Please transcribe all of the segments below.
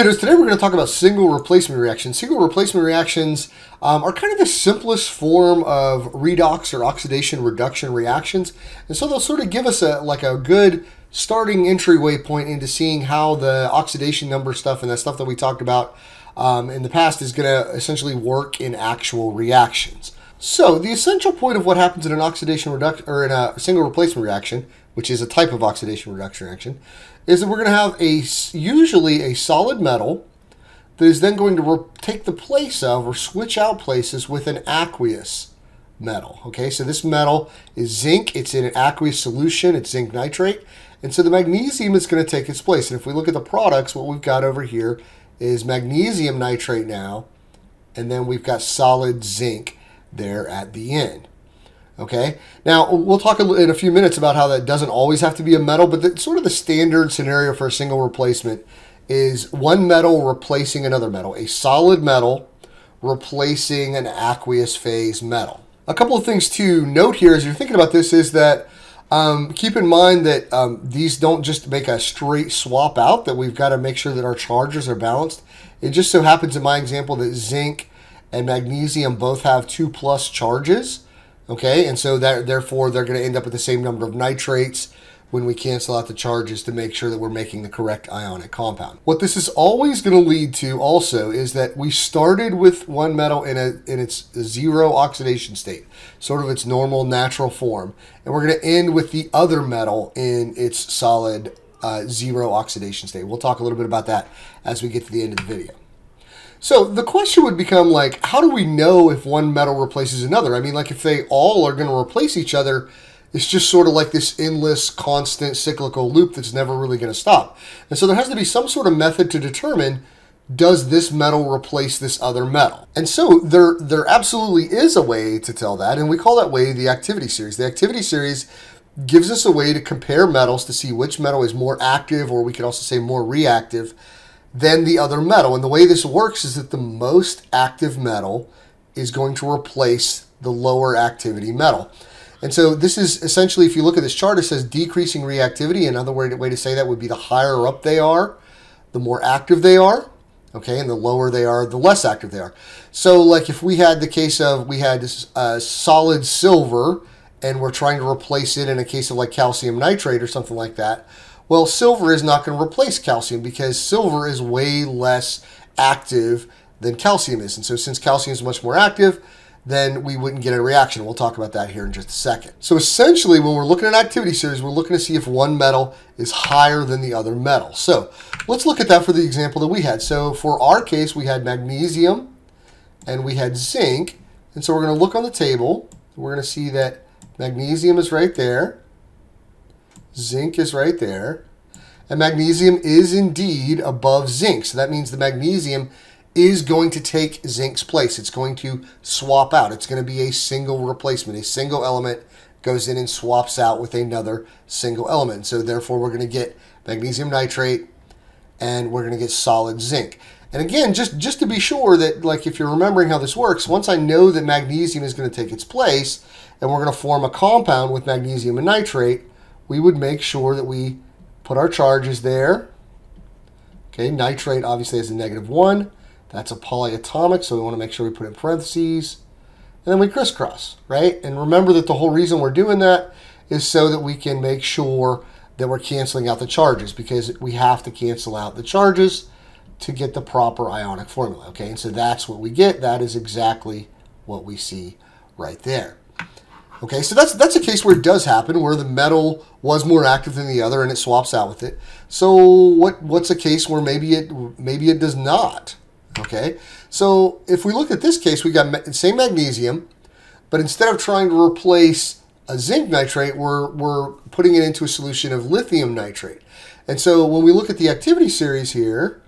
kiddos, today we're going to talk about single replacement reactions. Single replacement reactions um, are kind of the simplest form of redox or oxidation reduction reactions. And so they'll sort of give us a like a good starting entryway point into seeing how the oxidation number stuff and that stuff that we talked about um, in the past is going to essentially work in actual reactions. So the essential point of what happens in an oxidation reduction or in a single replacement reaction, which is a type of oxidation reduction reaction, is that we're going to have a usually a solid metal that is then going to take the place of or switch out places with an aqueous metal. Okay, so this metal is zinc. It's in an aqueous solution. It's zinc nitrate. And so the magnesium is going to take its place. And if we look at the products, what we've got over here is magnesium nitrate now. And then we've got solid zinc there at the end. Okay. Now we'll talk in a few minutes about how that doesn't always have to be a metal, but the, sort of the standard scenario for a single replacement is one metal replacing another metal, a solid metal replacing an aqueous phase metal. A couple of things to note here as you're thinking about this is that um, keep in mind that um, these don't just make a straight swap out, that we've got to make sure that our charges are balanced. It just so happens in my example that zinc and magnesium both have two plus charges. Okay, and so that therefore they're going to end up with the same number of nitrates when we cancel out the charges to make sure that we're making the correct ionic compound. What this is always going to lead to also is that we started with one metal in a in its zero oxidation state, sort of its normal natural form, and we're going to end with the other metal in its solid uh, zero oxidation state. We'll talk a little bit about that as we get to the end of the video. So the question would become like, how do we know if one metal replaces another? I mean, like if they all are going to replace each other, it's just sort of like this endless, constant, cyclical loop that's never really going to stop. And so there has to be some sort of method to determine does this metal replace this other metal? And so there, there absolutely is a way to tell that, and we call that way the activity series. The activity series gives us a way to compare metals to see which metal is more active, or we could also say more reactive than the other metal. And the way this works is that the most active metal is going to replace the lower activity metal. And so this is essentially, if you look at this chart, it says decreasing reactivity. Another way to, way to say that would be the higher up they are, the more active they are. Okay, and the lower they are, the less active they are. So like if we had the case of, we had uh, solid silver and we're trying to replace it in a case of like calcium nitrate or something like that, well, silver is not going to replace calcium because silver is way less active than calcium is. And so since calcium is much more active, then we wouldn't get a reaction. We'll talk about that here in just a second. So essentially, when we're looking at activity series, we're looking to see if one metal is higher than the other metal. So let's look at that for the example that we had. So for our case, we had magnesium and we had zinc. And so we're going to look on the table. We're going to see that magnesium is right there. Zinc is right there. And magnesium is indeed above zinc. So that means the magnesium is going to take zinc's place. It's going to swap out. It's going to be a single replacement. A single element goes in and swaps out with another single element. So therefore we're going to get magnesium nitrate and we're going to get solid zinc. And again, just, just to be sure that like if you're remembering how this works, once I know that magnesium is going to take its place and we're going to form a compound with magnesium and nitrate, we would make sure that we put our charges there. Okay, nitrate obviously has a negative 1. That's a polyatomic, so we want to make sure we put in parentheses. And then we crisscross, right? And remember that the whole reason we're doing that is so that we can make sure that we're canceling out the charges because we have to cancel out the charges to get the proper ionic formula, okay? And so that's what we get. That is exactly what we see right there. Okay, so that's that's a case where it does happen, where the metal was more active than the other, and it swaps out with it. So what what's a case where maybe it maybe it does not? Okay, so if we look at this case, we got the same magnesium, but instead of trying to replace a zinc nitrate, we're we're putting it into a solution of lithium nitrate. And so when we look at the activity series here,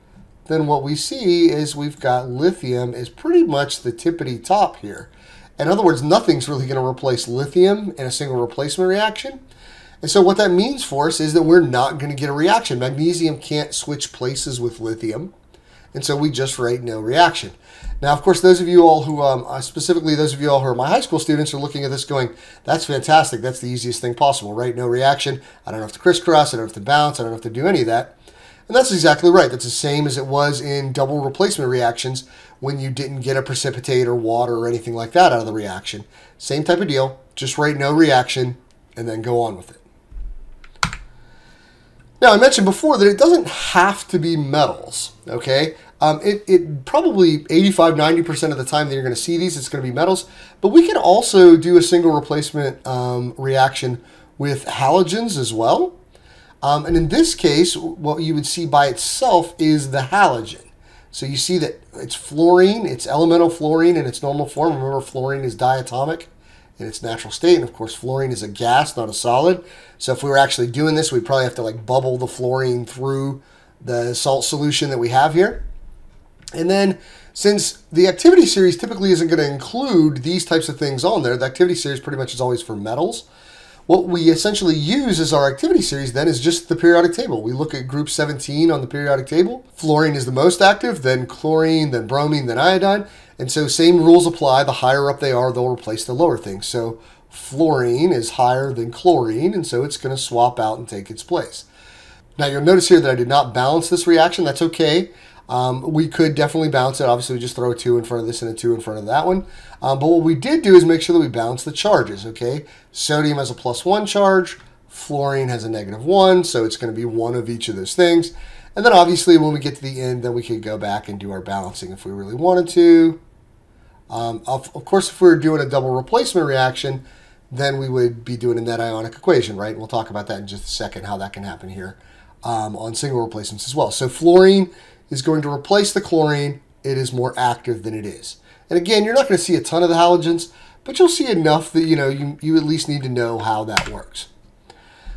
then what we see is we've got lithium is pretty much the tippity top here. In other words, nothing's really going to replace lithium in a single replacement reaction. And so what that means for us is that we're not going to get a reaction. Magnesium can't switch places with lithium. And so we just write no reaction. Now, of course, those of you all who, um, uh, specifically those of you all who are my high school students are looking at this going, that's fantastic. That's the easiest thing possible, right? No reaction. I don't have to crisscross. I don't have to bounce. I don't have to do any of that. And that's exactly right. That's the same as it was in double replacement reactions when you didn't get a precipitate or water or anything like that out of the reaction. Same type of deal. Just write no reaction and then go on with it. Now, I mentioned before that it doesn't have to be metals, okay? Um, it, it probably 85, 90% of the time that you're going to see these, it's going to be metals. But we can also do a single replacement um, reaction with halogens as well. Um, and in this case, what you would see by itself is the halogen. So you see that it's fluorine, it's elemental fluorine in its normal form. Remember, fluorine is diatomic in its natural state. And of course, fluorine is a gas, not a solid. So if we were actually doing this, we'd probably have to like bubble the fluorine through the salt solution that we have here. And then since the activity series typically isn't going to include these types of things on there, the activity series pretty much is always for metals. What we essentially use as our activity series then is just the periodic table. We look at group 17 on the periodic table. Fluorine is the most active, then chlorine, then bromine, then iodine. And so same rules apply. The higher up they are, they'll replace the lower things. So fluorine is higher than chlorine, and so it's going to swap out and take its place. Now you'll notice here that I did not balance this reaction. That's okay. Um, we could definitely balance it. Obviously, we just throw a 2 in front of this and a 2 in front of that one. Um, but what we did do is make sure that we balance the charges, okay? Sodium has a plus 1 charge. Fluorine has a negative 1, so it's going to be one of each of those things. And then obviously when we get to the end, then we could go back and do our balancing if we really wanted to. Um, of, of, course, if we were doing a double replacement reaction, then we would be doing a net ionic equation, right? We'll talk about that in just a second, how that can happen here um, on single replacements as well. So fluorine is going to replace the chlorine. It is more active than it is. And again, you're not going to see a ton of the halogens, but you'll see enough that you know you, you at least need to know how that works.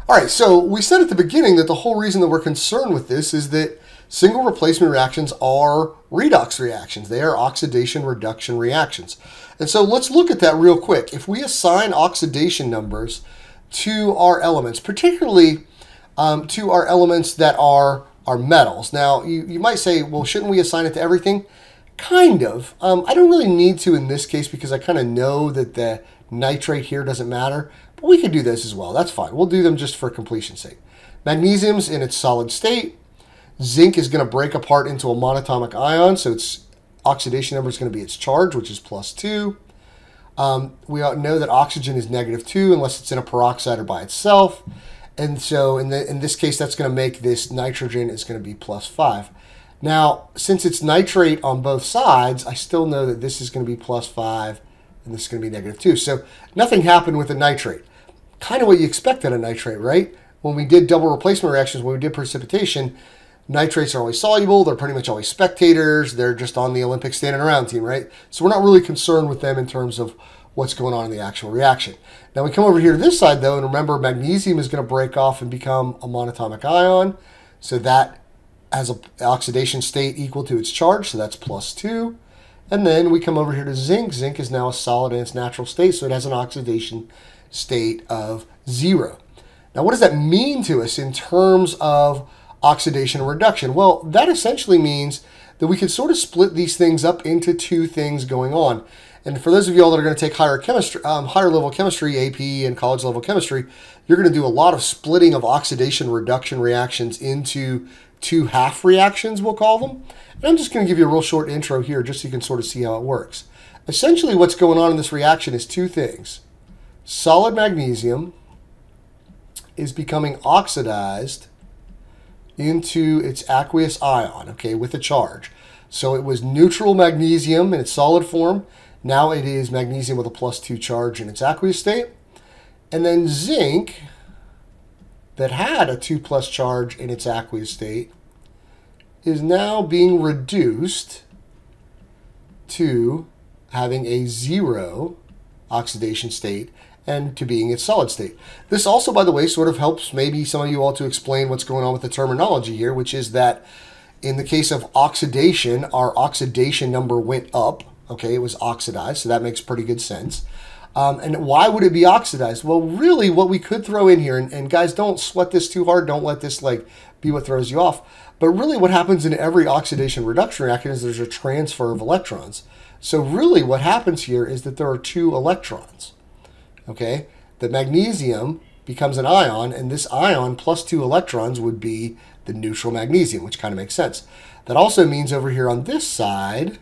All right, so we said at the beginning that the whole reason that we're concerned with this is that single replacement reactions are redox reactions. They are oxidation reduction reactions. And so let's look at that real quick. If we assign oxidation numbers to our elements, particularly um, to our elements that are are metals. Now, you, you might say, well, shouldn't we assign it to everything? Kind of. Um, I don't really need to in this case because I kind of know that the nitrate here doesn't matter. But we could do this as well. That's fine. We'll do them just for completion's sake. Magnesium's in its solid state. Zinc is going to break apart into a monatomic ion, so its oxidation number is going to be its charge, which is plus 2. Um, we know that oxygen is negative 2 unless it's in a peroxide or by itself. And so in, the, in this case, that's going to make this nitrogen is going to be plus 5. Now, since it's nitrate on both sides, I still know that this is going to be plus 5 and this is going to be negative 2. So nothing happened with the nitrate. Kind of what you expect out of nitrate, right? When we did double replacement reactions, when we did precipitation, nitrates are always soluble. They're pretty much always spectators. They're just on the Olympic standing around team, right? So we're not really concerned with them in terms of what's going on in the actual reaction. Now we come over here to this side though, and remember magnesium is going to break off and become a monatomic ion. So that has an oxidation state equal to its charge, so that's plus 2. And then we come over here to zinc. Zinc is now a solid in its natural state, so it has an oxidation state of 0. Now what does that mean to us in terms of oxidation and reduction? Well, that essentially means that we can sort of split these things up into two things going on. And for those of y'all that are going to take higher chemistry, um, higher level chemistry, AP and college level chemistry, you're going to do a lot of splitting of oxidation reduction reactions into two half reactions, we'll call them. And I'm just going to give you a real short intro here just so you can sort of see how it works. Essentially what's going on in this reaction is two things. Solid magnesium is becoming oxidized into its aqueous ion, okay, with a charge. So it was neutral magnesium in its solid form. Now it is magnesium with a plus 2 charge in its aqueous state. And then zinc that had a 2 plus charge in its aqueous state is now being reduced to having a zero oxidation state and to being its solid state. This also, by the way, sort of helps maybe some of you all to explain what's going on with the terminology here, which is that in the case of oxidation, our oxidation number went up Okay, it was oxidized, so that makes pretty good sense. Um, and why would it be oxidized? Well, really, what we could throw in here, and, and guys, don't sweat this too hard. Don't let this like be what throws you off. But really, what happens in every oxidation reduction reaction is there's a transfer of electrons. So really, what happens here is that there are two electrons. Okay, the magnesium becomes an ion, and this ion plus two electrons would be the neutral magnesium, which kind of makes sense. That also means over here on this side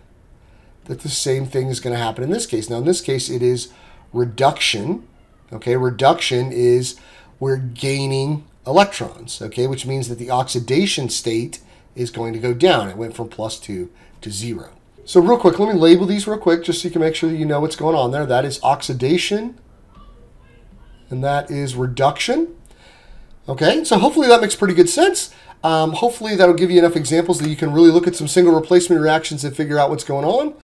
that the same thing is going to happen in this case. Now, in this case, it is reduction. Okay, reduction is we're gaining electrons, okay, which means that the oxidation state is going to go down. It went from plus 2 to 0. So real quick, let me label these real quick just so you can make sure that you know what's going on there. That is oxidation, and that is reduction. Okay, so hopefully that makes pretty good sense. Um, hopefully that'll give you enough examples that you can really look at some single replacement reactions and figure out what's going on.